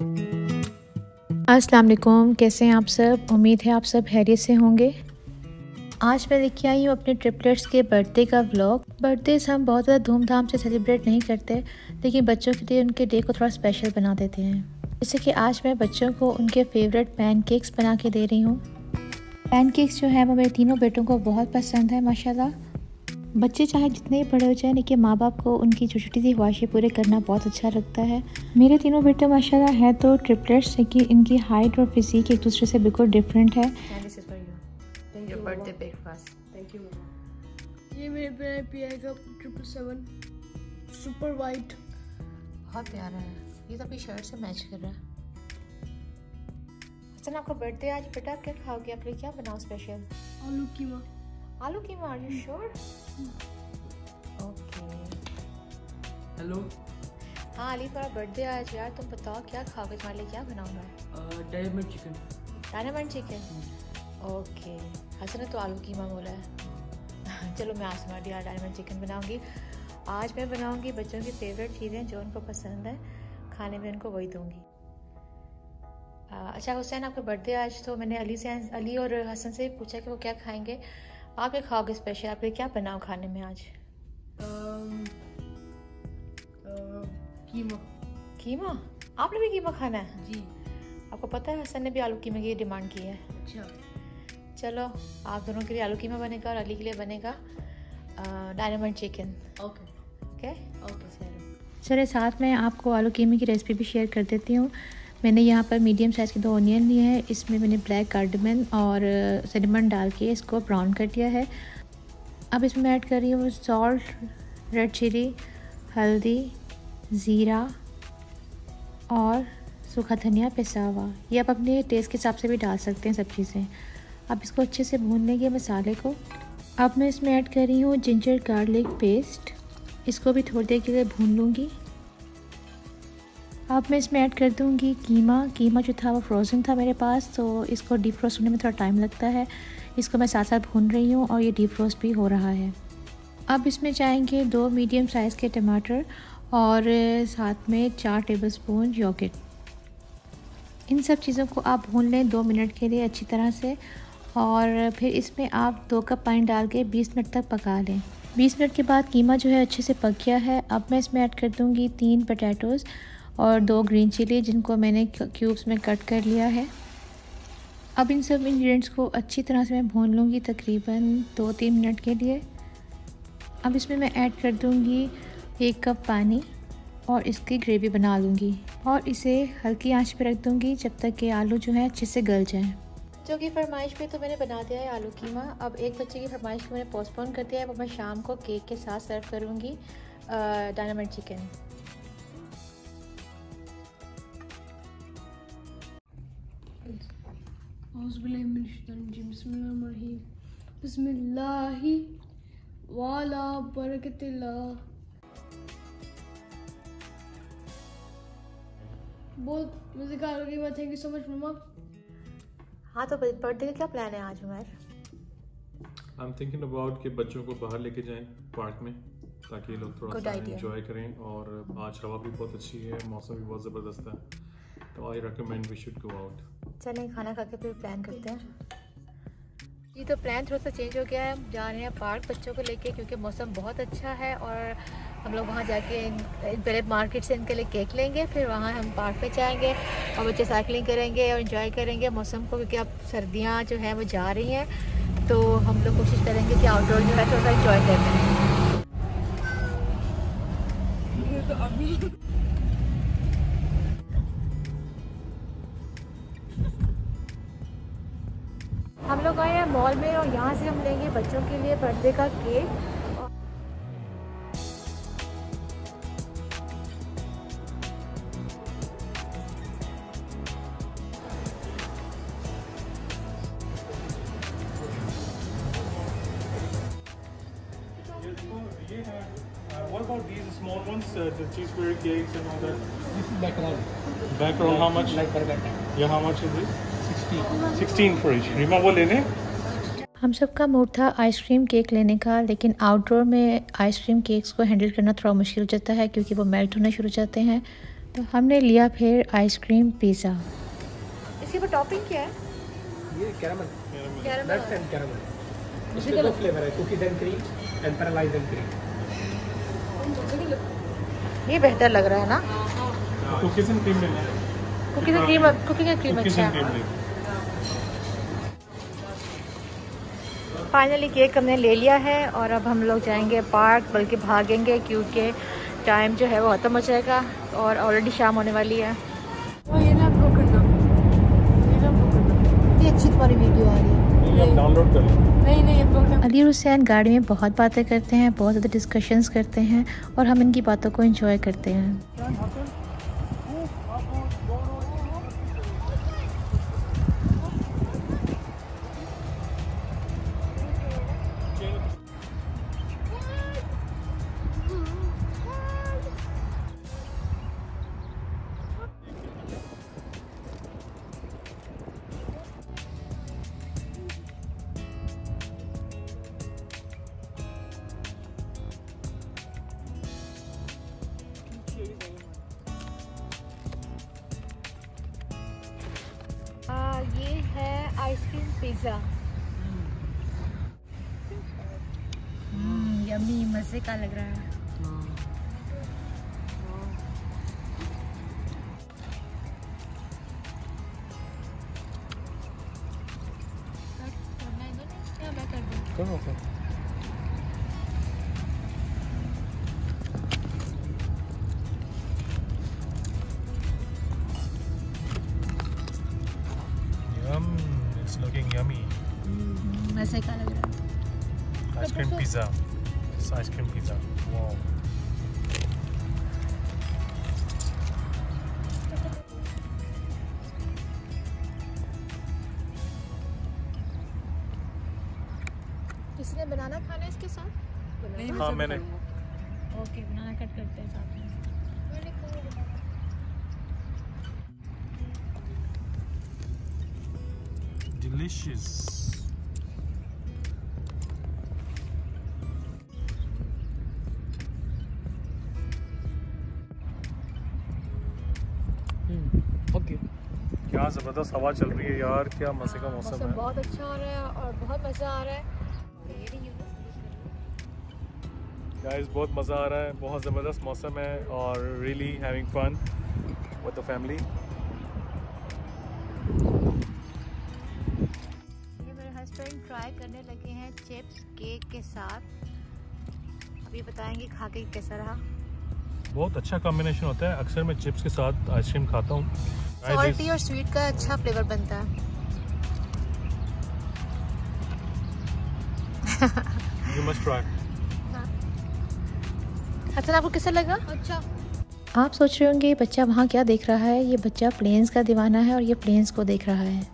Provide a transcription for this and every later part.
अस्सलाम वालेकुम, कैसे हैं आप सब? उम्मीद है आप सब हैरियत से होंगे। आज मैं लेके आई हूँ अपने ट्रिपलेट्स के बर्थडे का व्लॉग। बर्थडेज हम बहुत ज़्यादा धूमधाम से सेलिब्रेट नहीं करते, लेकिन बच्चों के लिए उनके डे को थोड़ा स्पेशल बना देते हैं। जैसे कि आज मैं बच्चों को उनके फेवरेट पैन केक्स बना के दे रही हूँ। पैन केक्स जो है वो मेरे तीनों बेटों को बहुत पसंद है, माशाल्लाह। बच्चे चाहे जितने ही बड़े हो जाए लेकिन माँ बाप को उनकी छोटी छोटी सी ख्वाहिशें पूरे करना बहुत अच्छा लगता है। मेरे तीनों बेटे माशाल्लाह हैं तो ट्रिपलेट्स लेकिन इनकी हाइट और फिजिक एक दूसरे से बिल्कुल डिफरेंट है। ये मेरे का ट्रिपल सेवन सुपर वाइट बहुत प्यारा है। ये तो अपनी शर्ट से मैच कर रहा है। हसन आपका बर्थडे आज बेटा? क्या खाओगे? आप क्या बनाओ स्पेशल आलू कीमा। आलू कीमा are you sure okay hello हाँ अली तुम्हारा बर्थडे आज यार तुम बताओ क्या खाओगे तुम्हारे लिए क्या बनाऊँगा? Diamond chicken diamond chicken okay Hasan ने तो आलू कीमा बोला है। चलो मैं आज तुम्हारे लिए डायमंड चिकन बनाऊँगी। आज मैं बनाऊँगी बच्चों की फेवरेट चीज़ें जो उनको पसंद है। खाने में उनको वही दूँगी। अच्छा हुसैन आपका बर्थडे आज तो मैंने अली से अली और हसन से पूछा कि वो क्या खाएँगे। आप क्या खाओगे स्पेशल आप क्या बनाओ खाने में आज? कीमा। कीमा? आपने भी कीमा खाना है? जी। आपको पता है हसन ने भी आलू कीमे की डिमांड की है। अच्छा। चलो आप दोनों के लिए आलू कीमा बनेगा और अली के लिए बनेगा dynamite chicken. Okay. Okay? Okay चलो। चले साथ में आपको आलू कीमे की रेसिपी भी शेयर कर देती हूँ। मैंने यहाँ पर मीडियम साइज़ के दो ऑनियन लिए हैं। इसमें मैंने ब्लैक कार्डमन और सिनेमन डाल के इसको ब्राउन कर दिया है। अब इसमें ऐड कर रही हूँ सॉल्ट रेड चिली हल्दी, ज़ीरा और सूखा धनिया पिसा हुआ ये आप अपने टेस्ट के हिसाब से भी डाल सकते हैं सब चीज़ें। अब इसको अच्छे से भून लेंगे मसाले को। अब मैं इसमें ऐड कर रही हूँ जिंजर गार्लिक पेस्ट इसको भी थोड़ी देर के लिए भून लूँगी। अब मैं इसमें ऐड कर दूँगी कीमा। कीमा जो था वो फ्रोज़न था मेरे पास तो इसको डीप फ्रोस्ट होने में थोड़ा टाइम लगता है। इसको मैं साथ साथ भून रही हूँ और ये डीप फ्रोस्ट भी हो रहा है। अब इसमें जाएँगे दो मीडियम साइज़ के टमाटर और साथ में चार टेबल स्पून योगेट इन सब चीज़ों को आप भून लें दो मिनट के लिए अच्छी तरह से और फिर इसमें आप दो कप पानी डाल के बीस मिनट तक पका लें। बीस मिनट के बाद कीमा जो है अच्छे से पक गया है। अब मैं इसमें ऐड कर दूँगी तीन पटैटोज़ और दो ग्रीन चिली जिनको मैंने क्यूब्स में कट कर लिया है। अब इन सब इंग्रेडिएंट्स को अच्छी तरह से मैं भून लूँगी तकरीबन दो तीन मिनट के लिए। अब इसमें मैं ऐड कर दूँगी एक कप पानी और इसकी ग्रेवी बना लूँगी और इसे हल्की आँच पर रख दूँगी जब तक कि आलू जो है अच्छे से गल जाए। बच्चों की फरमाइश पे तो मैंने बना दिया है आलू कीमा। अब एक बच्चे की फरमाइश को मैंने पोस्टपोन कर दिया है। वो मैं शाम को केक के साथ सर्व करूँगी डायनामाइट चिकन बिस्मिल्लाहि वाला बरकतिल्ला बहुत मज़ेदार होगी मैं thank you so much mamma हाँ तो बर्थडे का क्या प्लान है आज Umar I am thinking about कि बच्चों को बाहर लेके जाएँ पार्क में ताकि ये लोग थोड़ा सा एंजॉय करें और आज हवा भी बहुत अच्छी है मौसम भी बहुत ज़बरदस्त है तो I recommend we should go out चलें खाना खा के फिर प्लान करते हैं। जी तो प्लान थोड़ा सा चेंज हो गया है। जा रहे हैं पार्क बच्चों को लेके क्योंकि मौसम बहुत अच्छा है और हम लोग वहाँ जाके पहले मार्केट से इनके लिए केक लेंगे फिर वहाँ हम पार्क पे जाएँगे और बच्चे साइकिलिंग करेंगे और इन्जॉय करेंगे मौसम को क्योंकि अब सर्दियाँ जो हैं वो जा रही हैं। तो हम लोग कोशिश करेंगे कि आउटडोर जो है थोड़ा सा इन्जॉय करते हैं हैं मॉल में और यहाँ से हम लेंगे बच्चों के लिए बर्थडे का cake What about these small ones, uh, the cheeseburger cakes and all that? This is back around. Back around, how much? Like burger. Yeah, how much is this? 60. 16 for each. Reema वो लेने हम सब का mood था ice cream cake लेने का लेकिन outdoor में आइसक्रीम केक्स को हैंडल करना थोड़ा मुश्किल हो जाता है क्योंकि वो मेल्ट होना शुरू हो जाते हैं। तो हमने लिया फिर आइसक्रीम पिज़्ज़ा। इसके ऊपर टॉपिंग क्या है? ये कैरामल। कैरामल। And caramel. इसमें दो फ्लेवर है cookies and cream and praline and cream. ये बेहतर लग रहा है ना? कुकीज एंड क्रीम लेना cooking and cream cooking and cream अच्छा। है। फाइनली केक हमने ले लिया है और अब हम लोग जाएँगे पार्क बल्कि भागेंगे क्योंकि टाइम जो है वो ख़त्म हो जाएगा और ऑलरेडी शाम होने वाली है। ये ना अप्रूव करना ये ना अप्रूव करना ये अच्छी तुम्हारी वीडियो आ रही है। ये आप डाउनलोड कर लें। नहीं नहीं अप्रूव करना अली हुसैन गाड़ी में बहुत बातें करते हैं बहुत ज़्यादा डिस्कशंस करते हैं और हम इनकी बातों को एंजॉय करते हैं। पिज़्ज़ा यम्मी मज़े का लग रहा है करो Yum, It's ice cream pizza. Wow. किसी ने बनाना खाना है इसके साथ हाँ मैंने ओके बनाना कट करते हैं साथ में delicious. क्या ज़बरदस्त हवा चल रही है यार क्या मज़े का मौसम है। बहुत अच्छा हो रहा है और बहुत मज़ा आ रहा है। गाइस बहुत मज़ा आ रहा है बहुत ज़बरदस्त मौसम है और really having fun with the family husband try करने लगे हैं चिप्स केक के साथ। अभी बताएँगे खा के कैसा रहा। बहुत अच्छा कॉम्बिनेशन होता है। अक्सर मैं चिप्स के साथ आइसक्रीम खाता हूँ। सॉल्टी और स्वीट का अच्छा फ्लेवर बनता है। You must try. अच्छा आपको कैसा लगा? अच्छा। आप सोच रहे होंगे ये बच्चा वहाँ क्या देख रहा है? ये बच्चा प्लेन्स का दीवाना है और ये प्लेन्स को देख रहा है।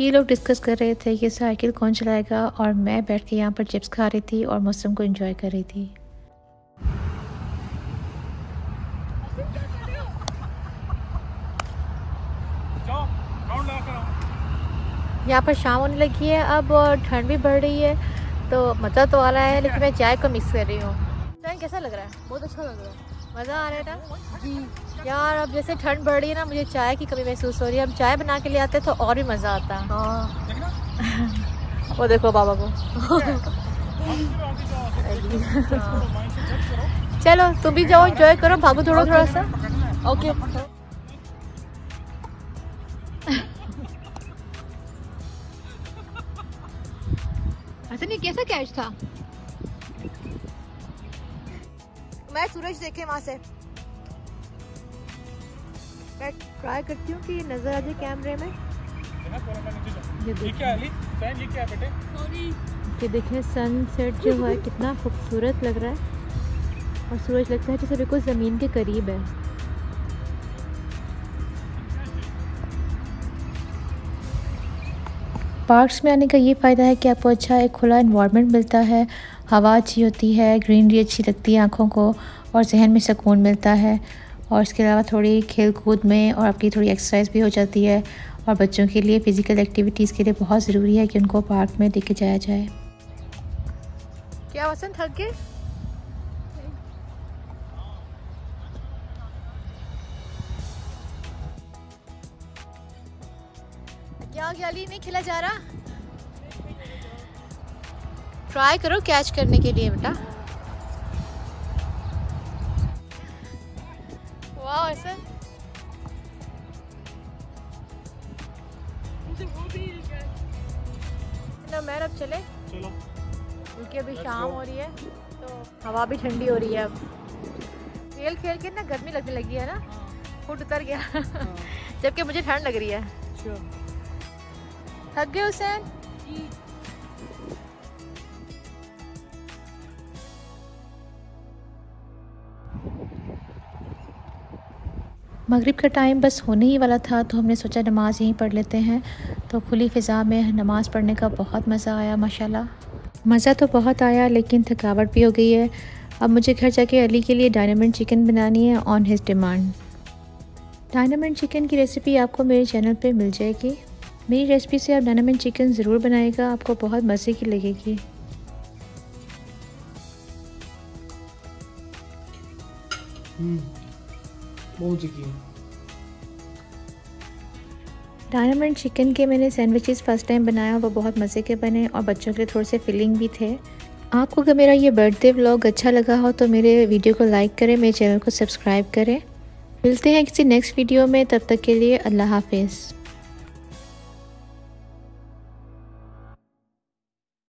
ये लोग डिस्कस कर रहे थे कि साइकिल कौन चलाएगा और मैं बैठ के यहाँ पर चिप्स खा रही थी और मौसम को एंजॉय कर रही थी। यहाँ पर शाम होने लगी है अब और ठंड भी बढ़ रही है तो मज़ा तो आ रहा है लेकिन मैं चाय को मिक्स कर रही हूँ। चाय कैसा लग रहा है? बहुत अच्छा लग रहा है। मज़ा आ रहा है ना? जी। यार अब जैसे ठंड बढ़ रही है ना मुझे चाय की कमी महसूस हो रही है। हम चाय बना के ले आते तो और भी मज़ा आता है। वो देखो बाबा को। चलो तुम भी जाओ एंजॉय करो भागो थोड़ा थोड़ा सा। ओके। ऐसा नहीं कैसा कैच था? मैं सूरज देखे वहाँ से। मैं ट्राई करती हूँ कि नज़र आ जाए कैमरे में। ये देखिए ये देखिए सनसेट जो है कितना खूबसूरत लग रहा है। और सूरज लगता है जैसे बिल्कुल ज़मीन के करीब है। पार्क्स में आने का ये फ़ायदा है कि आपको अच्छा एक खुला इन्वायरमेंट मिलता है। हवा अच्छी होती है ग्रीनरी अच्छी लगती है आँखों को और जहन में सुकून मिलता है। और इसके अलावा थोड़ी खेल कूद में और आपकी थोड़ी एक्सरसाइज भी हो जाती है। और बच्चों के लिए फ़िज़िकल एक्टिविटीज़ के लिए बहुत ज़रूरी है कि उनको पार्क में लेके जाया जाए। क्या वसंत थक गए क्या गली नहीं खिला जा रहा। ट्राई करो कैच करने के लिए बेटा। वाह ऐसा। मैं अब चले। चलो। क्योंकि अभी शाम हो रही है तो हवा भी ठंडी हो रही है अब। खेल खेल के ना गर्मी लगने लगी है ना। फुट उतर गया। जबकि मुझे ठंड लग रही है। थक गए हुसैन मगरिब का टाइम बस होने ही वाला था तो हमने सोचा नमाज़ यहीं पढ़ लेते हैं। तो खुली फ़िज़ा में नमाज़ पढ़ने का बहुत मज़ा आया, माशाल्लाह। मज़ा तो बहुत आया, लेकिन थकावट भी हो गई है। अब मुझे घर जाके अली के लिए डायनामेंट चिकन बनानी है on his demand dynamite chicken की रेसिपी आपको मेरे चैनल पे मिल जाएगी। मेरी रेसिपी से आप डायनामेंट चिकन ज़रूर बनाएगा आपको बहुत मज़े की लगेगी। डायनामेंट चिकन के मैंने सैंडविचेस फ़र्स्ट टाइम बनाया वो बहुत मज़े के बने और बच्चों के लिए थोड़े से फिलिंग भी थे। आपको अगर मेरा ये बर्थडे व्लॉग अच्छा लगा हो तो मेरे वीडियो को लाइक करें मेरे चैनल को सब्सक्राइब करें। मिलते हैं किसी नेक्स्ट वीडियो में तब तक के लिए अल्लाह हाफिज़।